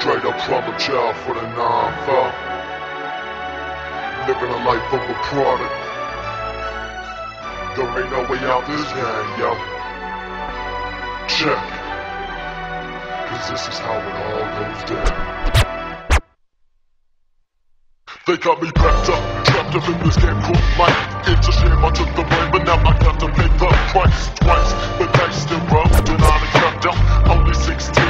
Straight up problem child for the non-foul. Living a life of a product. There ain't no way out this game, yo. Check. Cause this is how it all goes down. They got me packed up, trapped up in this game called life. It's a shame I took the blame, but now I got to pay the price twice. But they still on and crept out. Only 16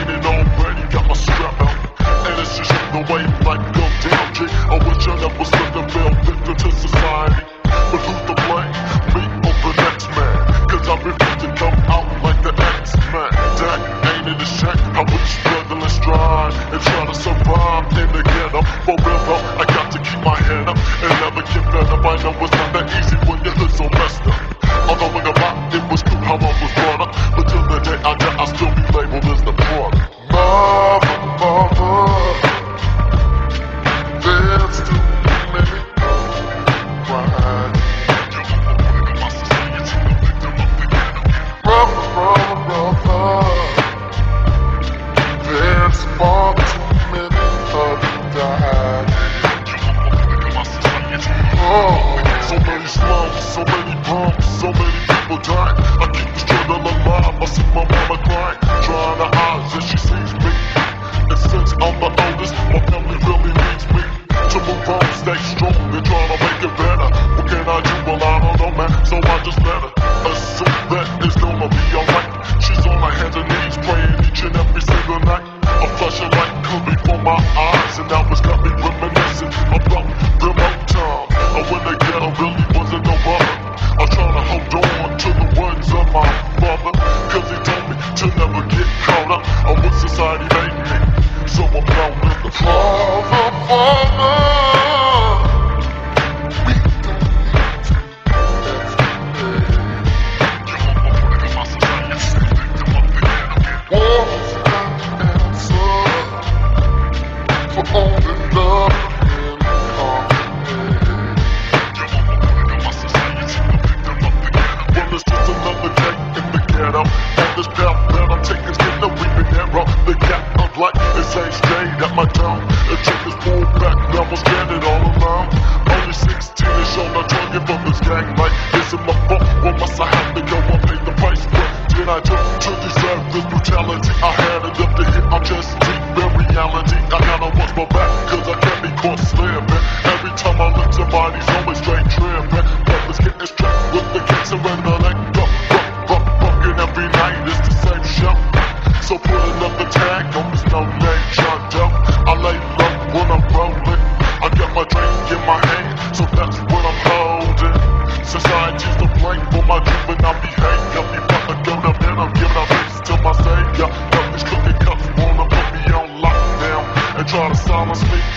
just the way life go down, G. I wish I never slipped and fell victim to society. But who's to blame? Me or the next man? Cause I refuse to come out like the X-Man. That ain't in the shack. How we struggle and strive and try to survive in the ghetto. For real though, I got to keep my head up and never get better. I know it's not that easy when you look so messed up. So many slums, so many bumps, so many people dying. I keep the struggle alive. I see my mama crying, trying to hide that she sees me. And since I'm the oldest, my family really needs me to move on, stay strong, and try to make it better. What can I do? Well, I don't know, man. So I just let her assume that it's gonna be alright. She's on her hands and knees, praying each and every single night. A flashing light could before my eyes, The gap of light is ain't straight at my tongue. The trick is pulled back, now I'm standing all alone. Only 16 is shown, I'm to give this gang life. Is it my fault? What must I have to go and pay the price? What did I do to deserve this brutality? I had enough to hit, I'm just deep in reality. Got my drink in my hand, so that's what I'm holding. Society's to blame for my behavior. Before I go to bed, I'm giving a face to my savior. Got these cookie cups wanna put me on lockdown and try to silence me.